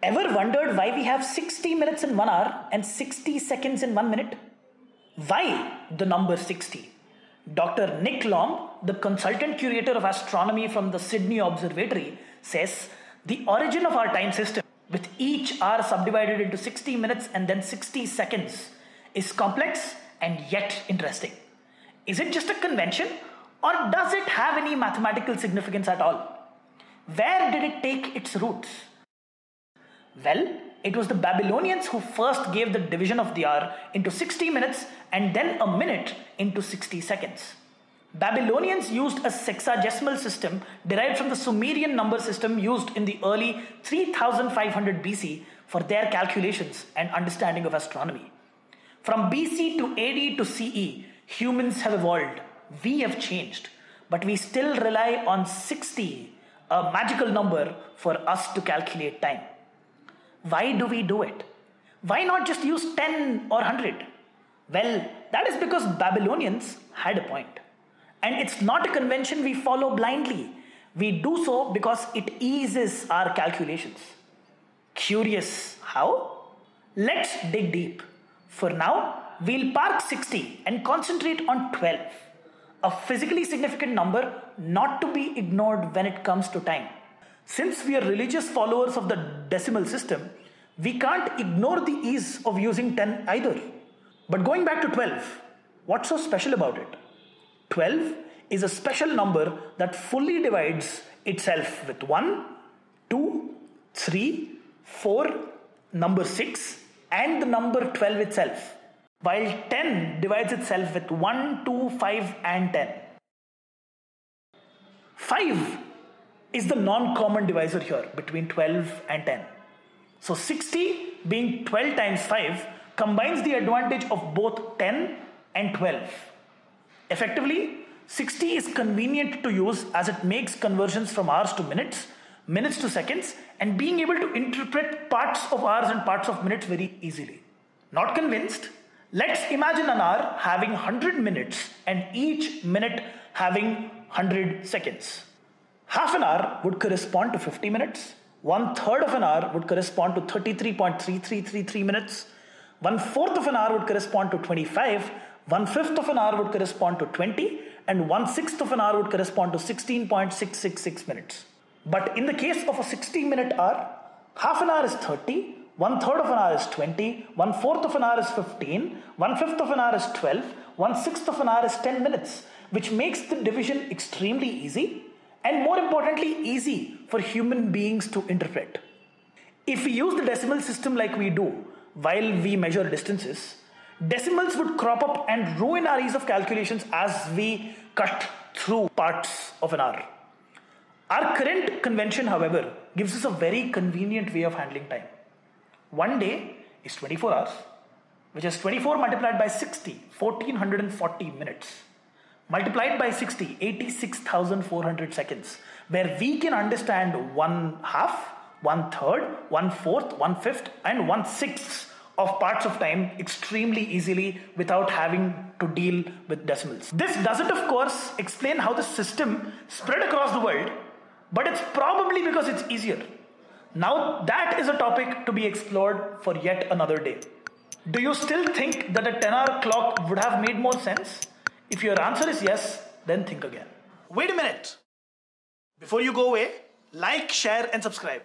Ever wondered why we have 60 minutes in one hour and 60 seconds in one minute? Why the number 60? Dr. Nick Lomb, the consultant curator of astronomy from the Sydney Observatory, says the origin of our time system, with each hour subdivided into 60 minutes and then 60 seconds, is complex and yet interesting. Is it just a convention or does it have any mathematical significance at all? Where did it take its roots? Well, it was the Babylonians who first gave the division of the hour into 60 minutes and then a minute into 60 seconds. Babylonians used a sexagesimal system derived from the Sumerian number system used in the early 3500 BC for their calculations and understanding of astronomy. From BC to AD to CE, humans have evolved. We have changed. But we still rely on 60, a magical number for us to calculate time. Why do we do it? Why not just use 10 or 100? Well, that is because Babylonians had a point. And it's not a convention we follow blindly. We do so because it eases our calculations. Curious how? Let's dig deep. For now, we'll park 60 and concentrate on 12, a physically significant number not to be ignored when it comes to time. Since we are religious followers of the decimal system, we can't ignore the ease of using 10 either. But going back to 12, what's so special about it? 12 is a special number that fully divides itself with 1, 2, 3, 4, number 6, and the number 12 itself, while 10 divides itself with 1, 2, 5, and 10. 5 is the non common divisor here between 12 and 10. So 60 being 12 times 5 combines the advantage of both 10 and 12. Effectively, 60 is convenient to use as it makes conversions from hours to minutes, minutes to seconds, and being able to interpret parts of hours and parts of minutes very easily. Not convinced? Let's imagine an hour having 100 minutes and each minute having 100 seconds. Half an hour would correspond to 50 minutes. One third of an hour would correspond to 33.3333 minutes. One fourth of an hour would correspond to 25. One fifth of an hour would correspond to 20. And one sixth of an hour would correspond to 16.666 minutes. But in the case of a 60 minute hour, half an hour is 30, one third of an hour is 20, one fourth of an hour is 15, one fifth of an hour is 12, one sixth of an hour is 10 minutes, which makes the division extremely easy and more importantly, easy for human beings to interpret. If we use the decimal system like we do while we measure distances, decimals would crop up and ruin our ease of calculations as we cut through parts of an hour. Our current convention, however, gives us a very convenient way of handling time. One day is 24 hours, which is 24 multiplied by 60, 1440 minutes. Multiplied by 60, 86,400 seconds, where we can understand one half, one third, one fourth, one fifth, and one sixth of parts of time extremely easily without having to deal with decimals. This doesn't, of course, explain how the system spread across the world but it's probably because it's easier. Now, that is a topic to be explored for yet another day. Do you still think that a 10 hour clock would have made more sense? If your answer is yes, then think again. Wait a minute. Before you go away, like, share, and subscribe.